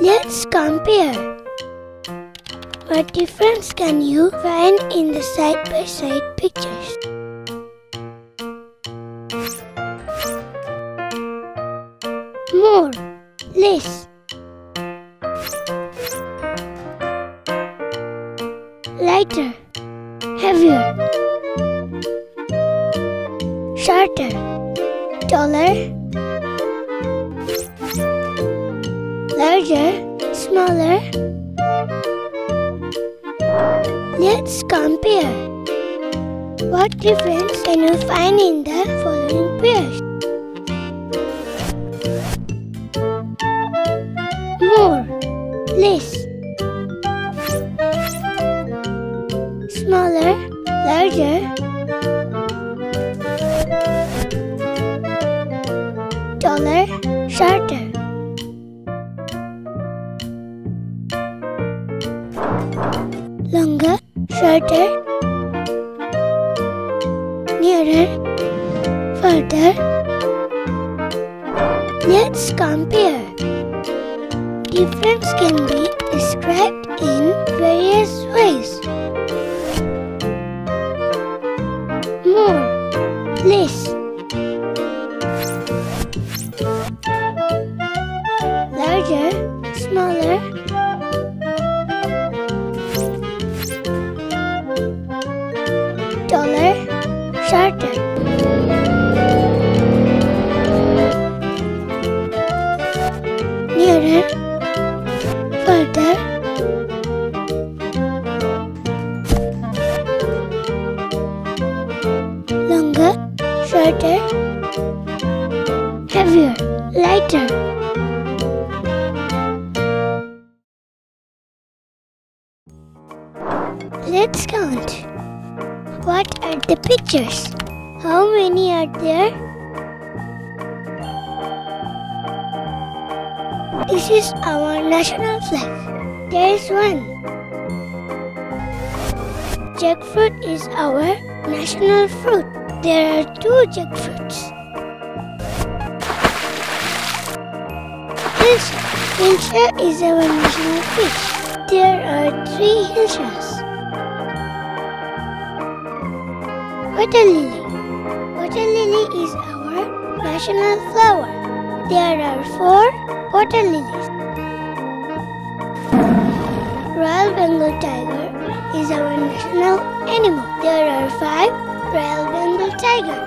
Let's compare. What difference can you find in the side-by-side pictures? More, less. Lighter, heavier. Shorter, taller. Larger, smaller. Let's compare. What difference can you find in the following pairs? More, less. Smaller, larger. Taller, shorter. Shorter, nearer, further. Let's compare. Difference can be described in various ways. More, less. Let's count. What are the pictures? How many are there? This is our national flag. There is one. Jackfruit is our national fruit. There are two jackfruits. This hilsha is our national fish. There are three hilshas. Water lily. Water lily is our national flower. There are four water lilies. Royal Bengal tiger is our national animal. There are five Royal Bengal tiger.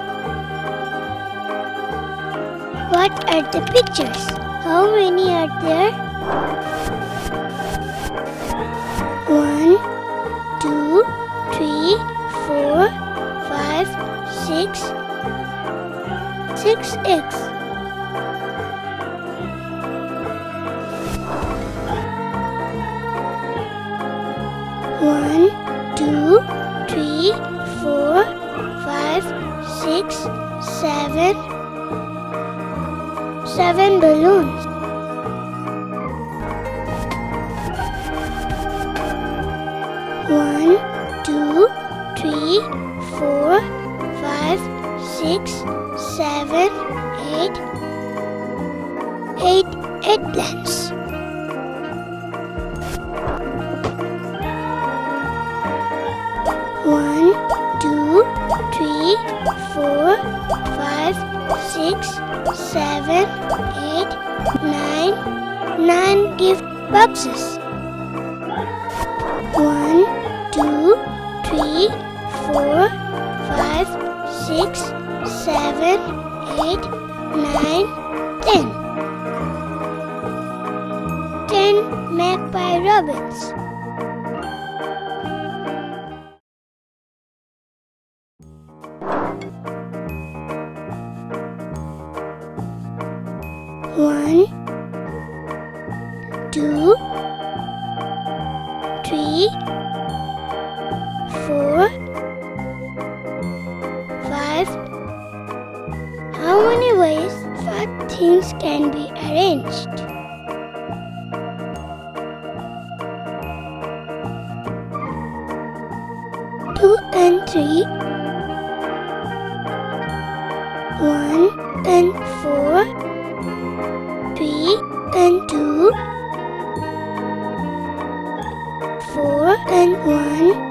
What are the pictures? How many are there? One, two, three, four, six, six eggs. One, two, three, four, five, six, seven, seven balloons. Six, seven, eight, eight eggplants. One, two, three, four, five, six, seven, eight, nine, nine gift boxes. One, two, three, four, five, six, seven, eight, nine, ten. Ten magpie robins. One, two, ways fun things can be arranged. Two and three, one and four, three and two, four and one.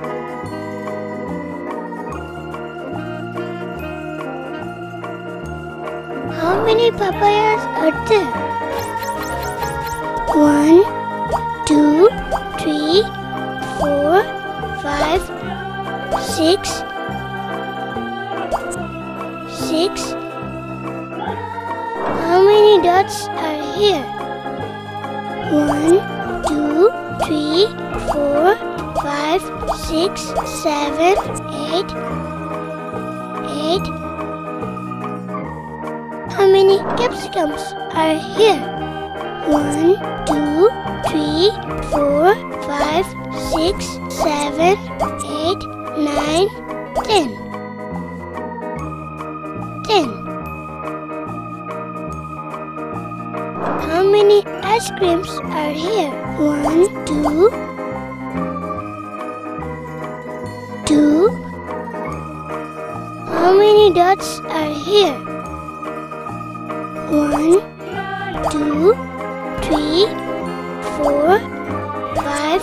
many papayas are there? One, two, three, four, five, six, six. How many dots are here? One, two, three, four, five, six, seven, eight, eight. Capsicums are here? One, two, three, four, five, six, seven, eight, nine, ten. Ten. How many ice creams are here? One, two, two. How many dots are here? One, two, three, four, five,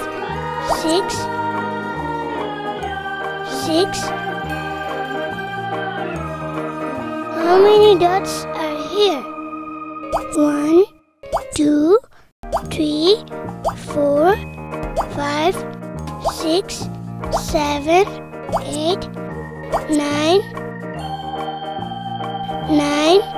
six, six. How many dots are here? One, two, three, four, five, six, seven, eight, nine, nine.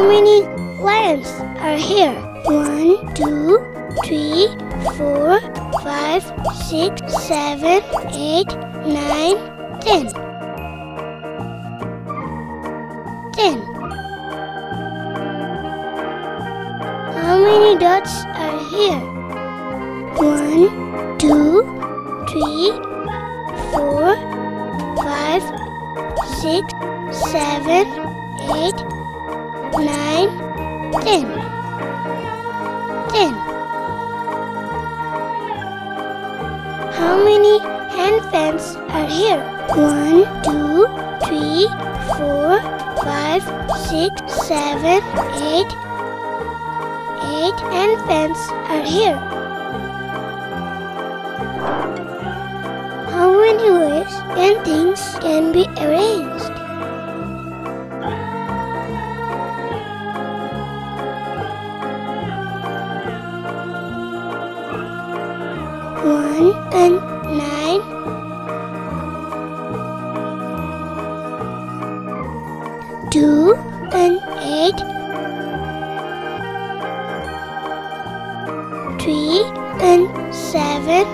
How many lions are here? One, two, three, four, five, six, seven, eight, nine, ten. Ten. How many dots are here? One, two, three, four, five, six, seven, eight, nine, ten. Ten. How many hand fans are here? One, two, three, four, five, six, seven, eight. Eight hand fans are here. How many ways can things can be arranged? One and nine. Two and eight. Three and seven.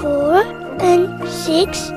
Four and six.